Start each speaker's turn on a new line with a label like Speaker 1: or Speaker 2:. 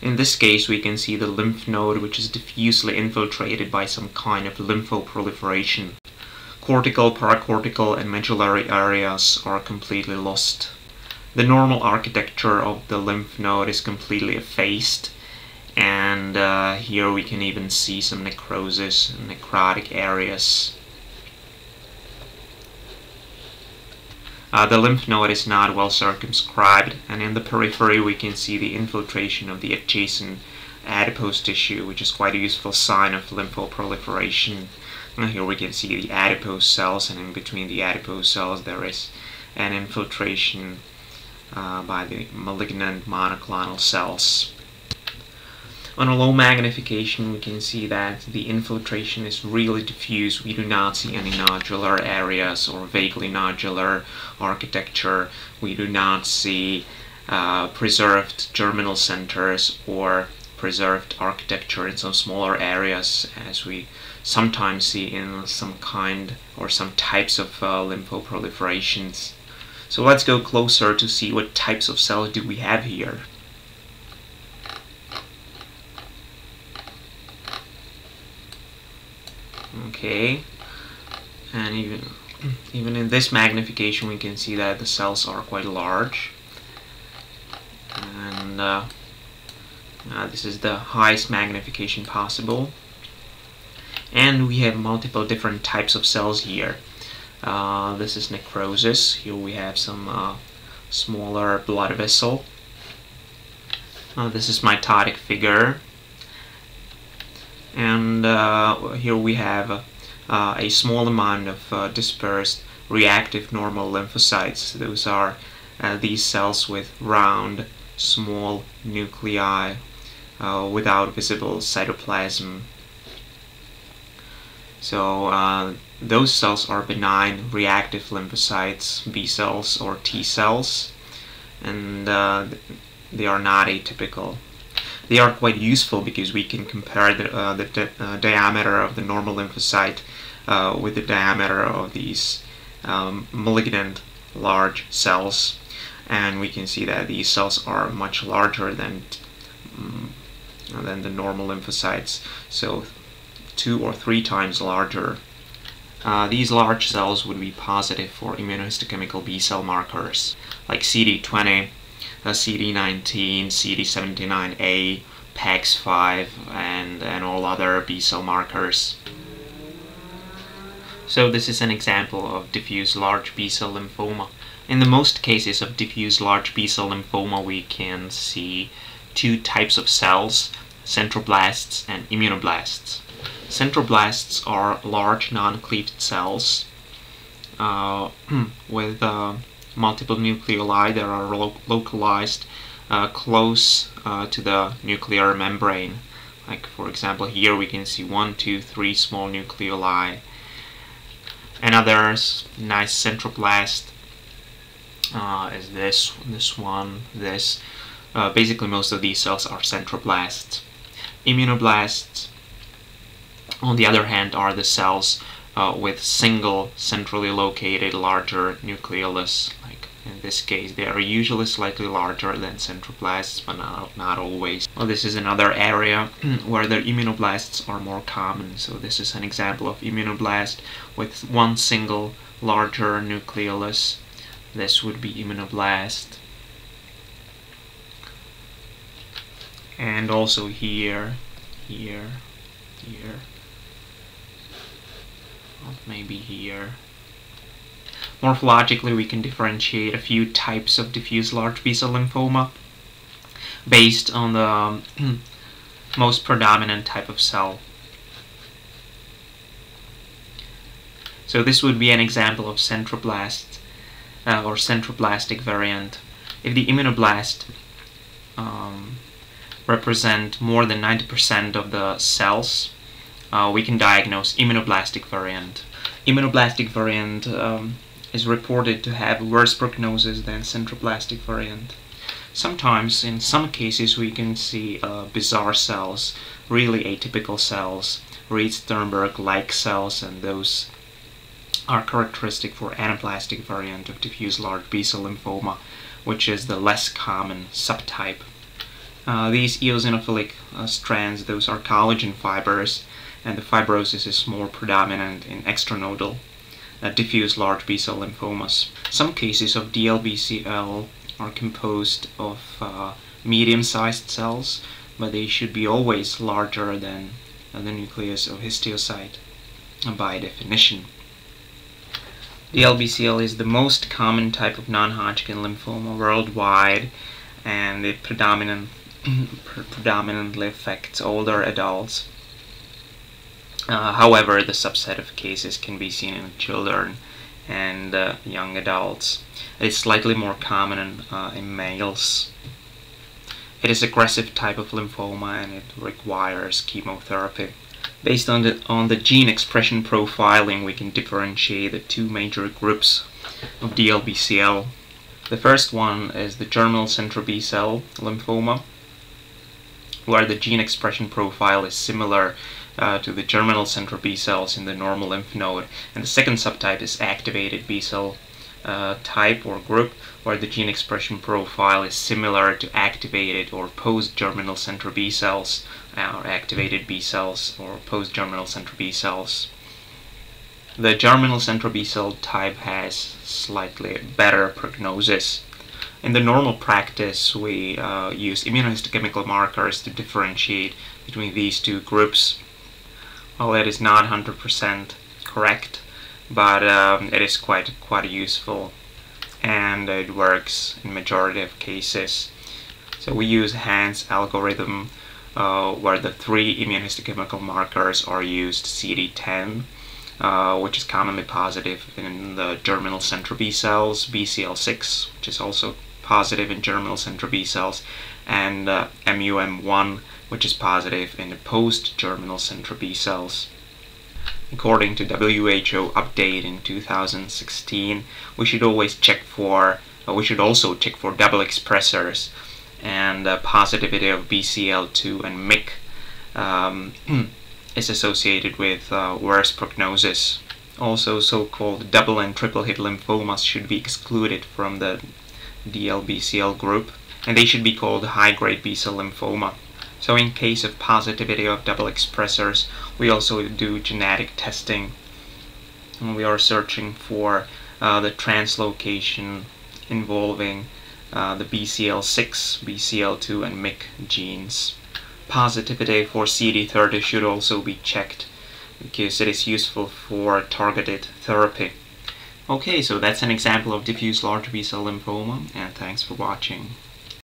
Speaker 1: In this case, we can see the lymph node which is diffusely infiltrated by some kind of lymphoproliferation. Cortical, paracortical, and medullary areas are completely lost. The normal architecture of the lymph node is completely effaced, and uh, here we can even see some necrosis, necrotic areas. Uh, the lymph node is not well circumscribed, and in the periphery we can see the infiltration of the adjacent adipose tissue, which is quite a useful sign of lymphoproliferation. And here we can see the adipose cells, and in between the adipose cells there is an infiltration uh, by the malignant monoclonal cells. On a low magnification we can see that the infiltration is really diffuse. We do not see any nodular areas or vaguely nodular architecture. We do not see uh, preserved germinal centers or preserved architecture in some smaller areas as we sometimes see in some kind or some types of uh, lymphoproliferations. So let's go closer to see what types of cells do we have here. Okay. And even even in this magnification we can see that the cells are quite large. And uh, uh, this is the highest magnification possible. And we have multiple different types of cells here. Uh, this is necrosis. Here we have some uh, smaller blood vessel. Uh, this is mitotic figure and uh, here we have uh, a small amount of uh, dispersed reactive normal lymphocytes. Those are uh, these cells with round, small nuclei uh, without visible cytoplasm. So uh, those cells are benign reactive lymphocytes, B cells or T cells, and they are not atypical they are quite useful because we can compare the, uh, the di uh, diameter of the normal lymphocyte uh, with the diameter of these um, malignant large cells. And we can see that these cells are much larger than um, than the normal lymphocytes. So two or three times larger. Uh, these large cells would be positive for immunohistochemical B cell markers like CD20 uh, CD19, CD79A, PAX5, and, and all other B cell markers. So this is an example of diffuse large B-cell lymphoma. In the most cases of diffuse large B-cell lymphoma we can see two types of cells, centroblasts and immunoblasts. Centroblasts are large non-cleaved cells uh, with uh, multiple nucleoli that are lo localized uh, close uh, to the nuclear membrane. Like for example here we can see one, two, three small nucleoli. Another nice centroblast uh, is this, this one, this. Uh, basically most of these cells are centroblasts. Immunoblasts on the other hand are the cells uh, with single centrally located larger nucleolus Like in this case, they are usually slightly larger than centroblasts, but not, not always. Well, this is another area where the immunoblasts are more common. So this is an example of immunoblast with one single larger nucleolus. This would be immunoblast. And also here, here, here, maybe here. Morphologically, we can differentiate a few types of diffuse large B-cell lymphoma based on the um, most predominant type of cell. So this would be an example of centroblast uh, or centroblastic variant. If the immunoblast um, represent more than 90% of the cells, uh, we can diagnose immunoblastic variant. Immunoblastic variant um, is reported to have worse prognosis than centroblastic variant. Sometimes, in some cases, we can see uh, bizarre cells, really atypical cells, Reed-Sternberg-like cells, and those are characteristic for anaplastic variant of diffuse large B-cell lymphoma, which is the less common subtype. Uh, these eosinophilic uh, strands, those are collagen fibers, and the fibrosis is more predominant in extranodal uh, diffuse large B-cell lymphomas. Some cases of DLBCL are composed of uh, medium-sized cells, but they should be always larger than the nucleus of histiocyte by definition. DLBCL is the most common type of non-Hodgkin lymphoma worldwide and it predominant, predominantly affects older adults. Uh, however, the subset of cases can be seen in children and uh, young adults. It is slightly more common in, uh, in males. It is aggressive type of lymphoma and it requires chemotherapy. Based on the, on the gene expression profiling, we can differentiate the two major groups of DLBCL. The first one is the germinal central B cell lymphoma, where the gene expression profile is similar uh, to the germinal central B cells in the normal lymph node. And the second subtype is activated B cell uh, type or group where the gene expression profile is similar to activated or post-germinal central B cells uh, or activated B cells or post-germinal central B cells. The germinal central B cell type has slightly better prognosis. In the normal practice, we uh, use immunohistochemical markers to differentiate between these two groups. Well, that is not 100% correct but um, it is quite quite useful and it works in majority of cases. So we use Hans algorithm uh, where the three immunohistochemical markers are used CD10 uh, which is commonly positive in the germinal central B cells, BCL6 which is also positive in germinal central B cells and uh, MUM1 which is positive in the post-germinal central B cells. According to WHO update in 2016, we should always check for, uh, we should also check for double expressors and uh, positivity of BCL2 and MYC um, is associated with uh, worse prognosis. Also, so-called double and triple hit lymphomas should be excluded from the DLBCL group, and they should be called high-grade B-cell lymphoma. So in case of positivity of double expressors, we also do genetic testing. And we are searching for uh, the translocation involving uh, the BCL6, BCL2 and MYC genes. Positivity for CD30 should also be checked because it is useful for targeted therapy. Okay, so that's an example of diffuse large B-cell lymphoma and thanks for watching.